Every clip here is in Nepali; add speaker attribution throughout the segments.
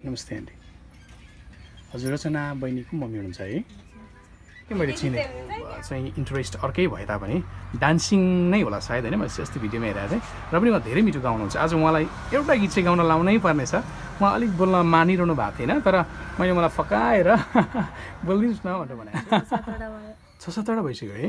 Speaker 1: नमस्ते आन्टी। हजुर रचना बहिनीको मम्मी हुनुहुन्छ है। के मैले चिने? चाहिँ इन्ट्रेस्ट अर्कै भए तापनि डान्सिङ नै होला सायद होइन? मैले अस्ति भिडियोमा हेरेको थिएँ। र पनि उहाँ धेरै मिठो गाउनुहुन्छ। आज उहाँलाई एउटा गीत चाहिँ गाउन लाउनै पर्नेछ। उहाँ अलिक बोल्न मानिरहनु भएको थिएन तर मैले मलाई फकाएर बोलिदिनुहोस् न भनेर भने छ। सातवटा भइसक्यो है?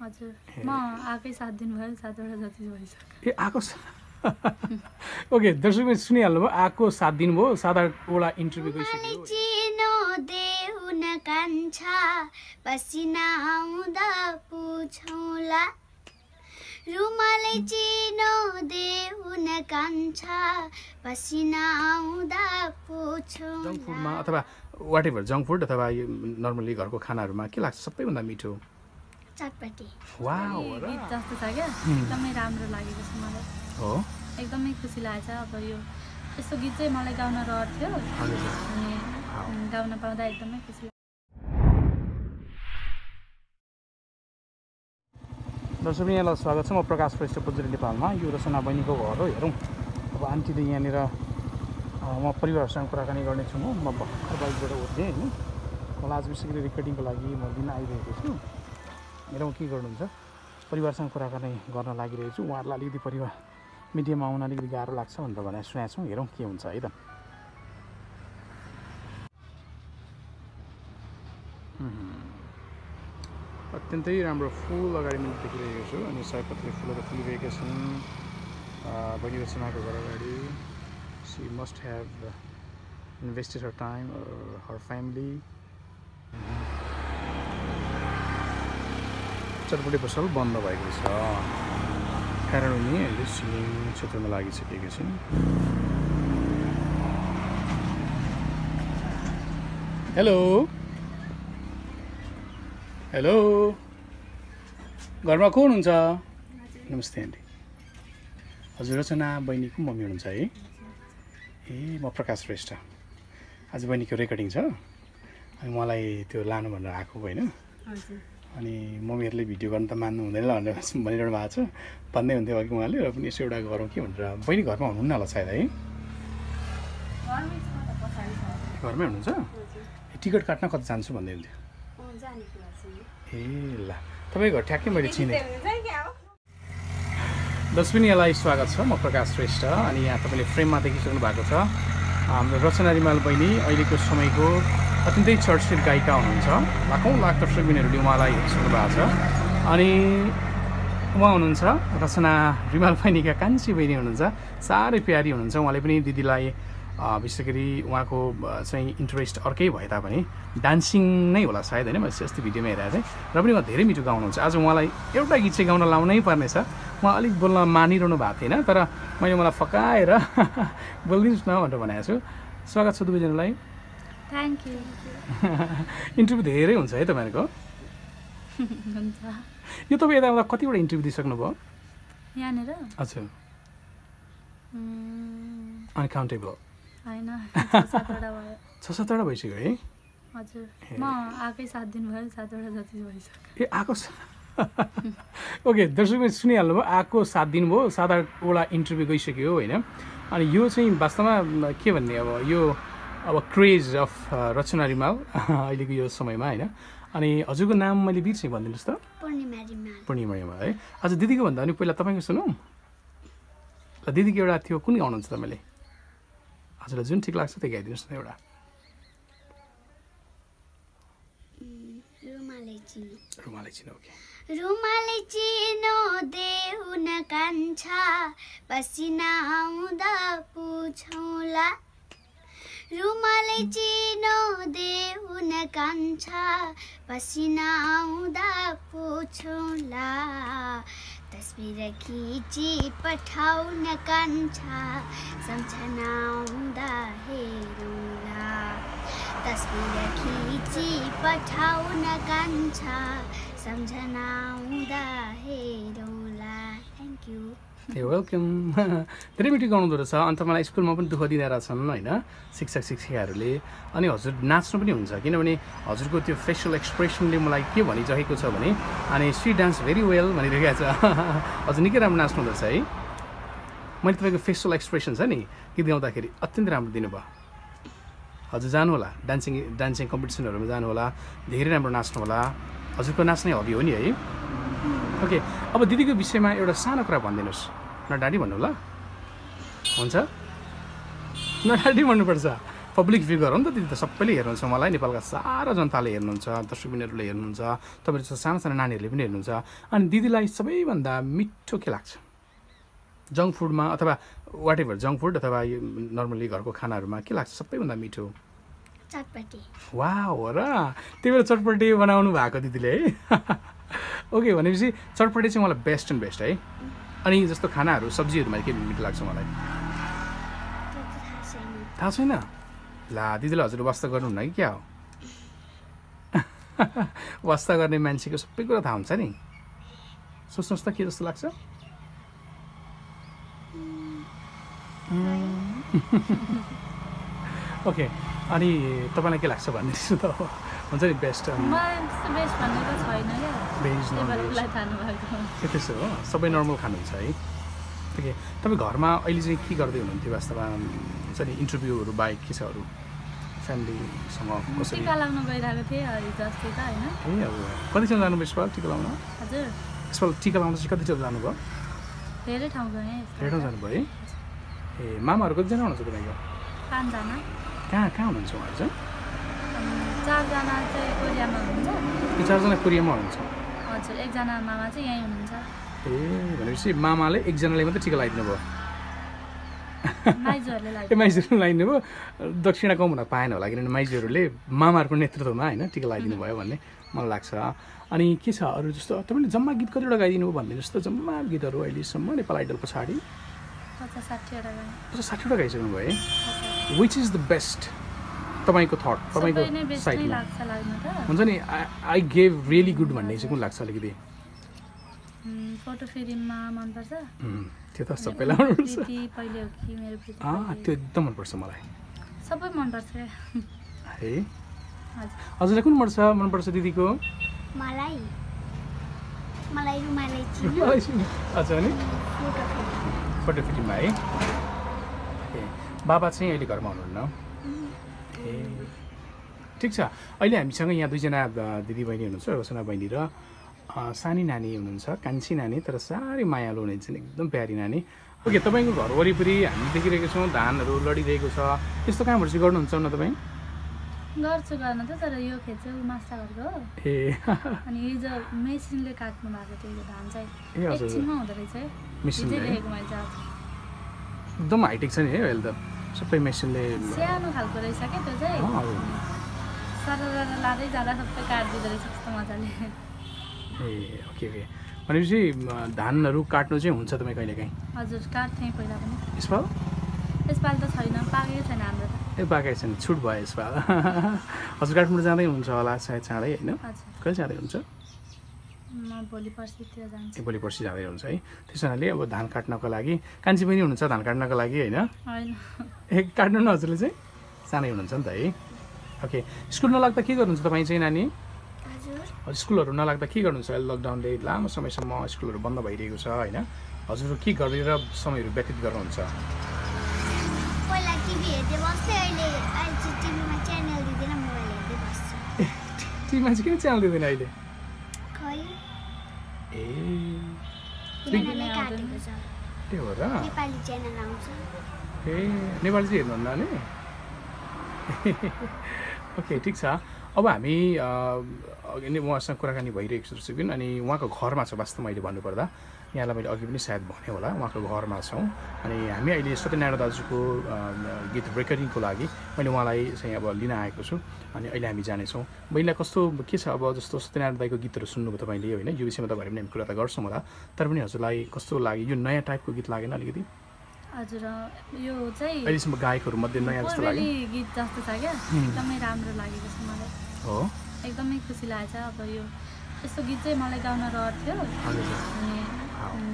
Speaker 2: हजुर। म आएकै सात दिन भयो सातवटा जति भइसक्यो।
Speaker 1: ए आएको छ। ओके दर्शकले सुनिहाल्नु भयो आएको सात दिन भयो सात आठवटा इन्टरभ्यू गइसक्यो
Speaker 3: चिनो देउन कान्छा पसिना आउँदा पुछौला। रुमालै चिनो देउन कान्छा पसिना आउँदा
Speaker 1: जङ्क फुडमा अथवा वाट एभर जङ्क फुड अथवा यो नर्मली घरको खानाहरूमा के लाग्छ? सबैभन्दा मिठो।
Speaker 3: चटपटी।
Speaker 1: वा
Speaker 2: गीत जस्तो छ क्या। एकदमै राम्रो लागेको छ मलाई।
Speaker 1: हो?
Speaker 2: एकदमै खुसी लागेको छ अब यो यस्तो गीत चाहिँ मलाई गाउन रहर थियो। अनि गाउन पाउँदा एकदमै खुसी लाग्यो
Speaker 1: दर्शक यहाँलाई स्वागत छ। म प्रकाश श्रेष्ठ पुजुरी नेपालमा। यो रचना बहिनीको घर हो। हेरौँ। अब आन्टीले यहाँनिर अ, म परिवारसँग कुराकानी गर्नेछु म। म भर्खर बाइकबाट उठ्थेँ होइन। मलाई आज विशेष गरी रेकर्डिङको लागि म दिन आइरहेको छु। हेरौँ के गर्नुहुन्छ। परिवारसँग कुराकानी गर्न लागिरहेको छु। उहाँहरूलाई अलिकति परिवार मिडियामा आउन अलिकति गाह्रो लाग्छ भनेर भनेर सुनेको हेरौँ के हुन्छ है त। अत्यन्तै राम्रो फुल अगाडि मैले देखिरहेको छु अनि सयपत्री फुलहरू फुलिरहेका छन्। बहिनी रचनाको घर अगाडि। She must have invested her time her family चटपटे पसल बन्द भएको छ। कारण उनी अहिले सिलिङ क्षेत्रमा लागिसकेका छिन् हेलो हेलो घरमा को हुनुहुन्छ? नमस्ते आन्टी। हजुर रचना बहिनीको मम्मी हुनुहुन्छ है? ए म प्रकाश श्रेष्ठ। आज बहिनीको रेकर्डिङ छ। अनि मलाई त्यो लानु भनेर आएको होइन? अनि मम्मीहरूले भिडियो गर्न त मान्नु हुँदैन भनेर भनिरहनु भएको छ। भन्दै हुन्थ्यो अघि उहाँले र पनि यसो एउटा गरौँ कि भनेर। बहिनी घरमा हुनुहुन्न होला सायद है? घरमै हुनुहुन्छ? टिकट काट्न कति जान्छु भन्दै हुन्थ्यो। ए ल। तपाईँको घर ठ्याक्कै मैले चिनेँ। दर्शकलाई स्वागत छ म प्रकाश श्रेष्ठ अनि यहाँ तपाईँले फ्रेममा देखिसक्नु भएको छ। हाम्रो रचना रिमाल बहिनी अहिलेको समयको अत्यन्तै चर्चित गायिका हुनुहुन्छ। लाखौँ लाख दर्शकबिनहरूले उहाँलाई हेरिसक्नु भएको छ। अनि उहाँ हुनुहुन्छ रचना रिमाल बहिनीका कान्छी बहिनी हुनुहुन्छ साह्रै प्यारी हुनुहुन्छ। उहाँले पनि दिदीलाई विशेष गरी उहाँको चाहिँ इन्ट्रेस्ट अर्कै भए तापनि डान्सिङ नै होला सायद होइन? मैले अस्ति भिडियोमा हेरेको थिएँ। र पनि उहाँ धेरै मिठो गाउनुहुन्छ। आज उहाँलाई एउटा गीत चाहिँ गाउन लाउनै पर्नेछ। उहाँ अलिक बोल्न मानिरहनु भएको थिएन तर मैले मलाई फकाएर बोलिदिनुहोस् न भनेर भनेको छु। स्वागत छ दुवैजनालाई।
Speaker 2: थ्याङ्क यू
Speaker 1: इन्टरभ्यू धेरै हुन्छ है तपाईँहरूको?
Speaker 2: हुन्छ।
Speaker 1: यो तपाईँ यता उता कतिवटा इन्टरभ्यू दिइसक्नुभयो?
Speaker 2: यहाँनिर?
Speaker 1: हजुर।
Speaker 2: उम्,
Speaker 1: अनकाउन्टेबल
Speaker 2: होइन। छ सातवटा
Speaker 1: भइसक्यो है?
Speaker 2: हजुर। म आएकै सात दिन भयो सातवटा जति भइसक्यो।
Speaker 1: ए आएको ओके दर्शकले सुनिहाल्नु भयो आएको सात दिन भयो सात आठवटा इन्टरभ्यू गइसक्यो होइन। अनि यो चाहिँ वास्तवमा के भन्ने अब यो अब क्रेज अफ रचना रिमाल अहिलेको यो समयमा होइन? अनि हजुरको नाम मैले बिर्सेँ भनिदिनुहोस् त।
Speaker 3: पूर्णिमा रिमाल।
Speaker 1: है? आज दिदीको भन्दा पनि पहिला तपाईँको सुनौँ। दिदीको एउटा थियो कुन गाउनुहुन्छ तपाईँले? हजुरलाई जुन ठिक लाग्छ त्यो गाइदिनुहोस् न एउटा।
Speaker 3: रुमालै चिनो।
Speaker 1: रुमालै
Speaker 3: देउन कान्छा पसिना आउँदा पुछौला। चिनो देउन कान्छा पसिना आउँदा पुछौला तस्बिर खिची पठाउन कान्छा सम्झना आउँदा हेरौँला तस्बिर खिची पठाउन कान्छा सम्झना आउँदा यू
Speaker 1: ए वेलकम धेरै मिठो गाउनुहुँदो रहेछ। अन्त मलाई स्कुलमा पनि दुःख दिँदा रहेछन् होइन? शिक्षक शिक्षिकाहरूले। अनि हजुर नाच्नु पनि हुन्छ। किनभने हजुरको त्यो फेसियल एक्सप्रेसनले मलाई के भनिरहेको छ भने अनि सी डान्स भेरी वेल भनिरहेको छ। हजुर निकै राम्रो नाच्नु रहेछ है। मैले तपाईँको फेसियल एक्सप्रेसन छ नि गीत गाउँदाखेरि अत्यन्तै राम्रो दिनुभयो। हजुर जानुहोला। डान्सिङ डान्सिङ कम्पिटिसनहरूमा जानुहोला। धेरै राम्रो नाच्नु होला हजुरको नाच्ने हबी हो नि है। ओके अब दिदीको विषयमा एउटा सानो कुरा भनिदिनुहोस्। नडाडी भन्नु ल हुन्छ। नडाडी भन्नुपर्छ। पब्लिक फिगर हो नि त दिदी त सबैले हेर्नुहुन्छ। मलाई नेपालका सारा जनताले हेर्नुहुन्छ दर्शकबिनहरूले हेर्नुहुन्छ तपाईँहरू जस्तो सानो सानो नानीहरूले पनि हेर्नुहुन्छ। अनि दिदीलाई सबैभन्दा मिठो के लाग्छ? जङ्क फुडमा अथवा वाट एभर जङ्क फुड अथवा यो नर्मली घरको खानाहरूमा के लाग्छ सबैभन्दा मिठो?
Speaker 3: चटपटी।
Speaker 1: वा हो र। त्यही भएर चटपटी बनाउनु भएको दिदीले है। ओके भनेपछि चटपटी चाहिँ मलाई बेस्ट एन्ड बेस्ट है। अनि जस्तो खानाहरू सब्जीहरूमा के मिठो लाग्छ मलाई?
Speaker 3: थाहा छैन।
Speaker 1: ला दिदीले हजुर वास्ता गर्नुहुन्न कि क्या हो? वास्ता गर्ने मान्छेको सबै कुरा थाहा हुन्छ नि। सोच्नुहोस् त के जस्तो लाग्छ? ओके अनि तपाईँलाई के लाग्छ भनिदिन्छु त? हुन्छ नि बेस्ट के त्यसो हो सबै नर्मल खानुहुन्छ है। ओके तपाईँ घरमा अहिले चाहिँ के गर्दै हुनुहुन्थ्यो वास्तवमा? हुन्छ नि इन्टरभ्यूहरू बाहेक के छ अरू फ्यामिलीसँग कसरी ए कतिजना जानुभयो यसपाल टिका लाउन?
Speaker 2: हजुर।
Speaker 1: यसपाल टिका लाउन चाहिँ कतिजना जानुभयो?
Speaker 2: धेरै ठाउँ
Speaker 1: जानुभयो है? ए मामाहरू कतिजना हुनुहुन्छ तपाईँको? कहाँ कहाँ हुनुहुन्छ उहाँहरू चाहिँ?
Speaker 2: चारजना चाहिँ कोरियामा हुनुहुन्छ
Speaker 1: यो चारजना कोरियामा हुनुहुन्छ
Speaker 2: हजुर एकजना मामा चाहिँ यहीँ हुनुहुन्छ।
Speaker 1: ए भनेपछि मामाले एकजनाले मात्रै टिका लगाइदिनु भयो
Speaker 2: माइजूहरूले
Speaker 1: ए माइजूहरू लगाइदिनु भयो दक्षिणा कम हुन पाएन होला किनभने माइजूहरूले मामाहरूको नेतृत्वमा होइन टिका लगाइदिनु भयो भन्ने मलाई लाग्छ। अनि के छ अरू जस्तो? तपाईँले जम्मा गीत कतिवटा गाइदिनु भयो भनिदिनुहोस् त जम्मा गीतहरू अहिलेसम्म नेपाल आइडल पछाडि
Speaker 2: पचास साठीवटा गएँ।
Speaker 1: पचास साठीवटा गाइसक्नु भयो है। विच इज द बेस्ट तपाईँको थट तपाईँको साइडमा
Speaker 2: लाग्छ लाग्नु त।
Speaker 1: हुन्छ नि आई गेभ रियली गुड भन्ने चाहिँ कुन लाग्छ अलिकति?
Speaker 2: फोटो मनपर्छ।
Speaker 1: त्यो त सबैलाई मनपर्छ? त्यो एकदम मनपर्छ मलाई।
Speaker 2: सबै मनपर्छ।
Speaker 1: है
Speaker 2: हजुर।
Speaker 1: हजुरलाई कुन मनपर्छ? मनपर्छ दिदीको?
Speaker 3: मलाई? मलाई
Speaker 1: अच्छा अनि?
Speaker 3: फोटो
Speaker 1: फिटिङमा है। बाबा चाहिँ अहिले घरमा हुनुहुन्न। ठिक छ। अहिले हामीसँग यहाँ दुईजना दिदीबहिनी हुनुहुन्छ रोसना बहिनी र सानी नानी हुनुहुन्छ कान्छी नानी तर साह्रै मायालु हुनुहुन्छ एकदम प्यारी नानी। ओके तपाईँको घर वरिपरि हामी देखिरहेको छौँ धानहरू लडिरहेको छ। त्यस्तो कामहरू चाहिँ गर्नुहुन्छ न तपाईँ?
Speaker 2: गर्छु गर्न त तर यो खेत चाहिँ मास्ता घरको हो।
Speaker 1: ए।
Speaker 2: अनि हिजो मेसिनले काट्नु भएको थियो यो धान चाहिँ। एकछिनमा हुँदो रहेछ।
Speaker 1: एकदम हाइटेक छ नि है अहिले त। सबै मेसिनले
Speaker 2: सानो खालको रहेछ क्या त्यो चाहिँ। सरर लाँदै जाँदा सबै काटिदिँदो रहेछ कस्तो मजाले
Speaker 1: ए ओके ओके भनेपछि धानहरू काट्नु चाहिँ हुन्छ तपाईँ कहिलेकाहीँ
Speaker 2: हजुर काट्थेँ पहिला पनि
Speaker 1: यसपाल
Speaker 2: यसपालि त छैन पाकेकै छैन हाम्रो त
Speaker 1: ए पाएकै छैन छुट भयो यसपाल हजुर काठमाडौँ जाँदै हुन्छ होला सायद चाँडै होइन कहिले जाँदै हुन्छ
Speaker 2: भोलि
Speaker 1: पर्सि जाँदै हुन्छ है। त्यस कारणले अब धान काट्नको लागि कान्छी पनि हुनुहुन्छ धान काट्नको लागि होइन? ए काट्नु न हजुरले चाहिँ। सानै हुनुहुन्छ नि त है। ओके स्कुल नलाग्दा के गर्नुहुन्छ तपाईँ चाहिँ नानी? स्कुलहरू नलाग्दा के गर्नुहुन्छ? अहिले लकडाउनले लामो समयसम्म स्कुलहरू बन्द भइरहेको छ होइन? हजुर के गरेर समयहरू व्यतीत गर्नुहुन्छ?
Speaker 3: टिभीमा
Speaker 1: चाहिँ किन च्यानल दिँदैन अहिले
Speaker 3: खै
Speaker 1: ए
Speaker 3: काटेको छ
Speaker 1: हो र
Speaker 3: नेपाली च्यानल आउँछ।
Speaker 1: ए नेपाली चाहिँ हेर्नुहुन्न नि? ओके ठिक छ। अब हामी अ, अघि नै उहाँसँग कुराकानी भइरहेको छु सुबिन अनि उहाँको घरमा छ वास्तव मैले भन्नुपर्दा। यहाँलाई मैले अघि पनि सायद भने होला उहाँको घरमा छौँ। अनि हामी अहिले सत्यनारायण दाजुको गीत रेकर्डिङको लागि मैले उहाँलाई चाहिँ अब लिन आएको छु। अनि अहिले हामी जानेछौँ। बहिनीलाई कस्तो के छ अब जस्तो सत्यनारायण दाईको गीतहरू सुन्नुभयो तपाईँले होइन? यो विषयमा त भरे पनि हामी कुरा त गर्छौँ होला। तर पनि हजुरलाई कस्तो लाग्यो? यो नयाँ टाइपको गीत लागेन अलिकति?
Speaker 2: हजुर यो चाहिँ
Speaker 1: अहिलेसम्म गायकहरू मध्ये नयाँ जस्तो लाग्यो।
Speaker 2: गीत जस्तो छ क्या? एकदमै राम्रो लागेको छ मलाई।
Speaker 1: हो।
Speaker 2: एकदमै खुसी लागेको छ अब यो यस्तो गीत चाहिँ मलाई गाउन रहर थियो। अनि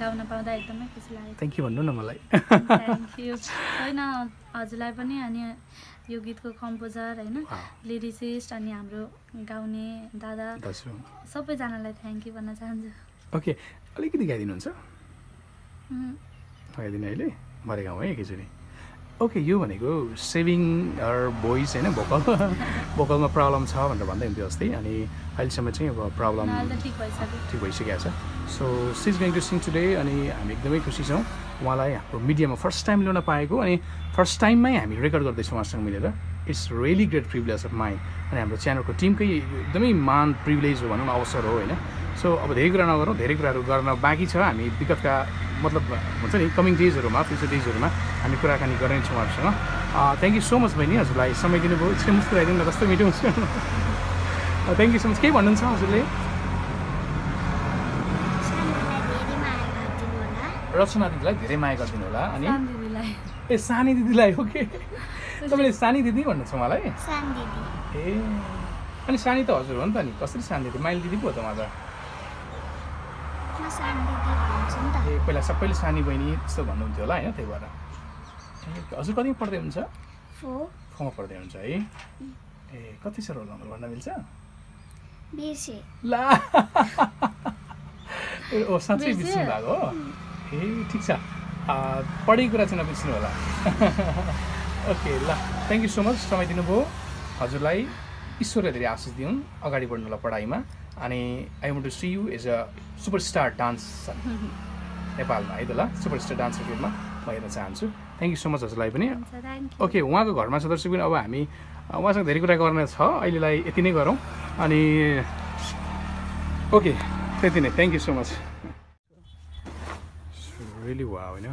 Speaker 2: गाउन पाउँदा एकदमै खुसी लागेको
Speaker 1: थ्याङ्क यू भन्नु न मलाई।
Speaker 2: थ्याङ्क यू होइन हजुरलाई पनि अनि यो गीतको कम्पोजर होइन. लिरिसिस्ट अनि हाम्रो गाउने दादा सबैजनालाई थ्याङ्क यू भन्न चाहन्छु।
Speaker 1: ओके अलिकति गाइदिनुहुन्छ? गाइदिनु अहिले? भरे गाउँ है एकैचोटि। ओके यो भनेको सेभिङ अर भोइस होइन भोकल भोकलमा प्रब्लम छ भनेर भन्दै हुन्थ्यो अस्ति अनि अहिलेसम्म चाहिँ अब प्रब्लम
Speaker 2: ठिक
Speaker 1: भइसकेको छ। So she's going to sing today अनि हामी एकदमै खुसी छौँ। उहाँलाई हाम्रो मिडियामा फर्स्ट टाइम ल्याउन पाएको अनि फर्स्ट टाइममै हामी रेकर्ड गर्दैछौँ उहाँसँग मिलेर। It's really great privilege of mine अनि हाम्रो च्यानलको टिमकै एकदमै मान प्रिभिलेज हो भनौँ अवसर हो होइन? सो अब धेरै कुरा नगरौँ धेरै कुराहरू गर्न बाँकी छ। हामी विगतका मतलब हुन्छ नि कमिङ डेजहरूमा फ्युचर डेजहरूमा हामी कुराकानी गर्नेछौँ उहाँहरूसँग। थ्याङ्क यू सो मच बहिनी हजुरलाई समय दिनुभयो। यसरी मुस्कुराइदिनु न कस्तो मिठो मुस्कुराउनु थ्याङ्क यू सो मच केही भन्नुहुन्छ हजुरले? रचना दिदीलाई धेरै माया गरिदिनु होला अनि?
Speaker 2: सानो दिदीलाई।
Speaker 1: ए सानी दिदीलाई ओके। तपाईँले सानी दिदी भन्नुहुन्छ मलाई
Speaker 3: सान दिदी।
Speaker 1: ए अनि सानी त हजुर हो नि त नि। कसरी सानी दिदी? माइली दिदी पो हो त उहाँ त
Speaker 3: म सान दिदी भन्छु नि त
Speaker 1: ए पहिला सबैले सानी बहिनी त्यस्तो भन्नुहुन्थ्यो होला होइन त्यही भएर। हजुर कतिमा पढ्दै हुनुहुन्छ?
Speaker 3: फो
Speaker 1: फोमा पढ्दै हुनुहुन्छ है। ए कति रोल नम्बर भन्न मिल्छ?
Speaker 3: बिर्से।
Speaker 1: ला। ए ओ साँच्चै? बिर्सिनु भएको हो? ए ठिक छ। पढेको कुरा चाहिँ नबिर्सिनु होला। ओके ल। थ्याङ्क यू सो मच समय दिनुभयो। हजुरलाई ईश्वरले धेरै आशिष दिउन् अगाडि बढ्नु होला पढाइमा। अनि I want to see you as a superstar dancer नेपालमा है त ल सुपरस्टार डान्सर फिल्डमा म हेर्न चाहन्छु। थ्याङ्क यू सो मच हजुरलाई पनि। ओके उहाँको घरमा छ दर्शक पनि अब हामी उहाँसँग धेरै कुरा गर्न छ। अहिलेलाई यति नै गरौँ। अनि ओके त्यति नै। Thank you so much really वा होइन?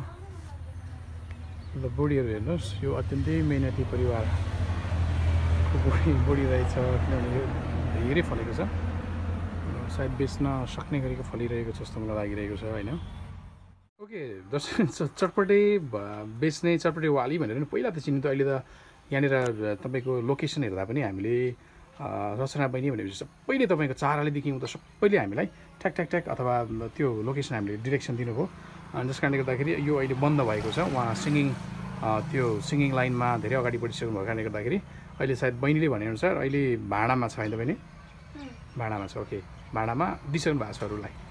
Speaker 1: ल बुढीहरू हेर्नुहोस् यो अत्यन्तै मेहनती परिवारको बुढी बुढी रहेछ किनभने यो धेरै फलेको छ। सायद बेच्न सक्ने गरेको फलिरहेको छ जस्तो मलाई लागिरहेको छ होइन? ओके च- चटपटे बेच्ने चटपटे वाली भनेर पनि पहिला त चिन्थ्यो अहिले त यहाँनिर तपाईँको लोकेसन हेर्दा पनि हामीले रचना बहिनी भनेपछि सबैले तपाईँको चाराले देखिउँ त सबैले हामीलाई ठ्याक ठ्याक ठ्याक अथवा त्यो लोकेसन हामीले डिरेक्सन दिनुभयो। अनि त्यस कारणले गर्दाखेरि यो अहिले बन्द भएको छ। उहाँ सिङ्गिङ त्यो सिङ्गिङ लाइनमा धेरै अगाडि बढिसक्नु भएको कारणले गर्दाखेरि अहिले सायद बहिनीले भनेअनुसार अहिले भाँडामा छ होइन बहिनी? भाँडामा छ ओके भाँडामा दिइसक्नु भएको छ अरूलाई